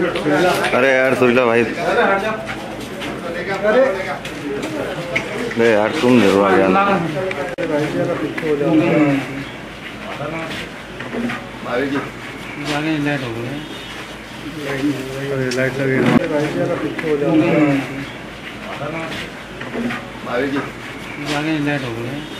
अरे यार सुरीला भाई। अरे यार तुम ज़रूर आ जाना। लाइट लगे जाने लेट हो गए।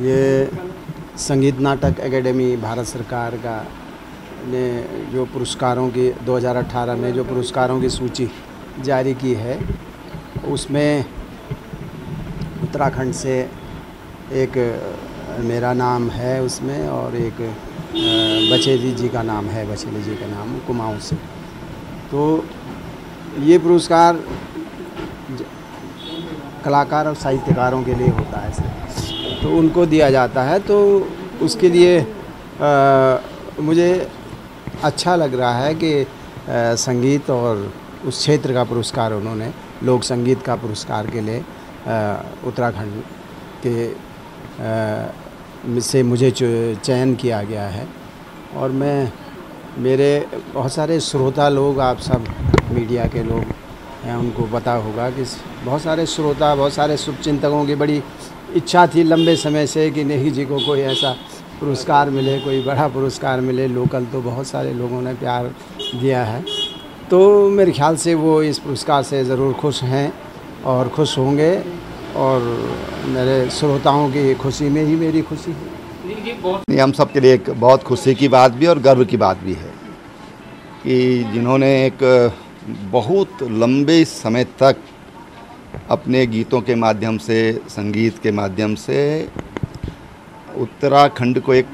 ये संगीत नाटक एकेडमी भारत सरकार का ने जो पुरस्कारों की 2018 में जो पुरस्कारों की सूची जारी की है, उसमें उत्तराखंड से एक मेरा नाम है उसमें और एक बचेली जी का नाम है बचेली जी का नाम कुमाऊँ से। तो ये पुरस्कार कलाकार और साहित्यकारों के लिए होता है सिर्फ़ तो उनको दिया जाता है तो उसके लिए अ, मुझे अच्छा लग रहा है कि अ, संगीत और उस क्षेत्र का पुरस्कार उन्होंने लोक संगीत का पुरस्कार के लिए उत्तराखंड के से मुझे चयन किया गया है और मैं, मेरे बहुत सारे श्रोता लोग, आप सब मीडिया के लोग हैं, उनको पता होगा कि बहुत सारे श्रोता, बहुत सारे शुभचिंतकों की बड़ी इच्छा थी लंबे समय से कि नेही जी को कोई ऐसा पुरस्कार मिले, कोई बड़ा पुरस्कार मिले। लोकल तो बहुत सारे लोगों ने प्यार दिया है। तो मेरे ख्याल से वो इस पुरस्कार से ज़रूर खुश हैं और खुश होंगे। और मेरे श्रोताओं की खुशी में ही मेरी खुशी है। हम सब के लिए एक बहुत खुशी की बात भी और गर्व की बात भी है कि जिन्होंने एक बहुत लंबे समय तक अपने गीतों के माध्यम से, संगीत के माध्यम से उत्तराखंड को एक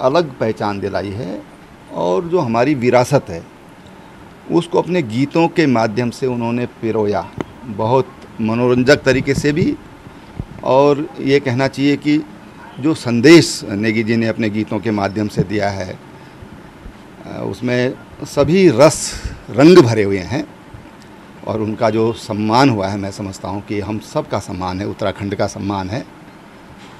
अलग पहचान दिलाई है और जो हमारी विरासत है, उसको अपने गीतों के माध्यम से उन्होंने पिरोया। बहुत मनोरंजक तरीके से भी और ये कहना चाहिए कि जो संदेश नेगी जी ने अपने गीतों के माध्यम से दिया है उसमें सभी रस, रंग भरे हुए हैं और उनका जो सम्मान हुआ है, मैं समझता हूँ कि हम सब का सम्मान है, उत्तराखंड का सम्मान है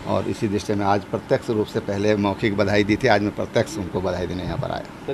और इसी दृष्टि में आज प्रत्यक्ष रूप से पहले मौखिक बधाई दी थी, आज मैं प्रत्यक्ष उनको बधाई देने यहाँ पर आया।